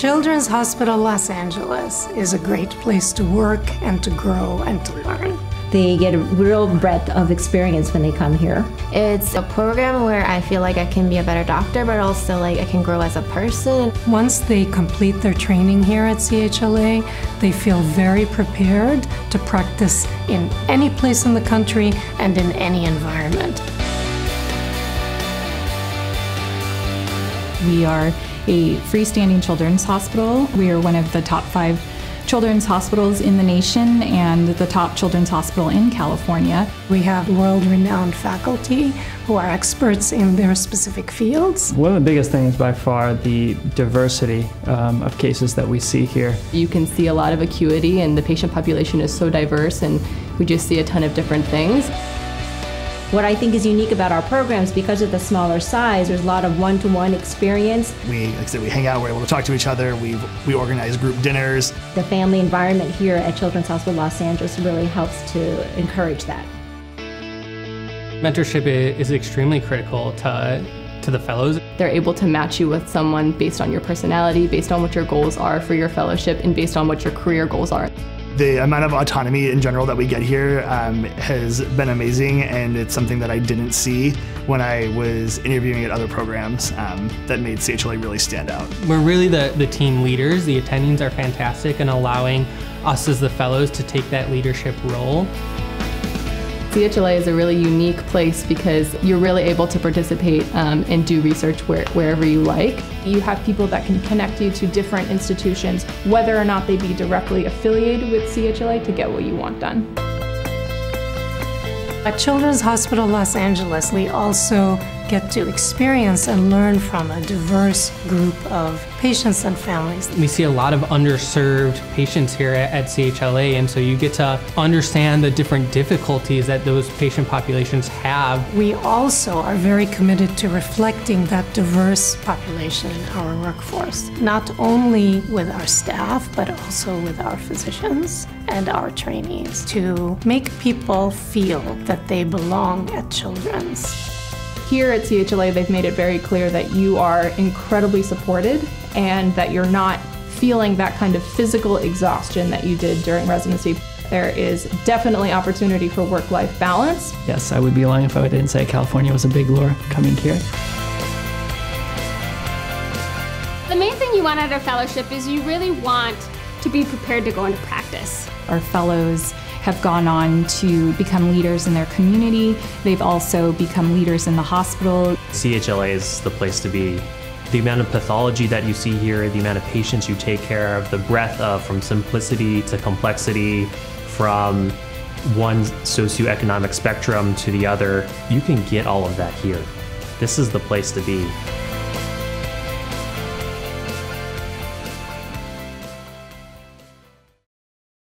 Children's Hospital Los Angeles is a great place to work and to grow and to learn. They get a real breadth of experience when they come here. It's a program where I feel like I can be a better doctor, but also like I can grow as a person. Once they complete their training here at CHLA, they feel very prepared to practice in any place in the country and in any environment. We are a freestanding children's hospital. We are one of the top five children's hospitals in the nation and the top children's hospital in California. We have world renowned faculty who are experts in their specific fields. One of the biggest things by far the diversity um, of cases that we see here. You can see a lot of acuity, and the patient population is so diverse, and we just see a ton of different things. What I think is unique about our programs, because of the smaller size, there's a lot of one-to-one experience. We, like I said, we hang out, we're able to talk to each other, we, we organize group dinners. The family environment here at Children's Hospital Los Angeles really helps to encourage that. Mentorship is extremely critical to, to the fellows. They're able to match you with someone based on your personality, based on what your goals are for your fellowship, and based on what your career goals are. The amount of autonomy in general that we get here um, has been amazing, and it's something that I didn't see when I was interviewing at other programs um, that made CHLA really stand out. We're really the, the team leaders. The attendings are fantastic and allowing us as the fellows to take that leadership role. CHLA is a really unique place because you're really able to participate um, and do research where, wherever you like. You have people that can connect you to different institutions, whether or not they be directly affiliated with CHLA to get what you want done. At Children's Hospital Los Angeles, we also get to experience and learn from a diverse group of patients and families. We see a lot of underserved patients here at, at, CHLA, and so you get to understand the different difficulties that those patient populations have. We also are very committed to reflecting that diverse population in our workforce, not only with our staff, but also with our physicians and our trainees to make people feel that they belong at Children's. Here at CHLA, they've made it very clear that you are incredibly supported and that you're not feeling that kind of physical exhaustion that you did during residency. There is definitely opportunity for work life balance. Yes, I would be lying if I didn't say California was a big lure coming here. The main thing you want out of fellowship is you really want to be prepared to go into practice. Our fellows have gone on to become leaders in their community. They've also become leaders in the hospital. CHLA is the place to be. The amount of pathology that you see here, the amount of patients you take care of, the breadth of from simplicity to complexity, from one socioeconomic spectrum to the other, you can get all of that here. This is the place to be.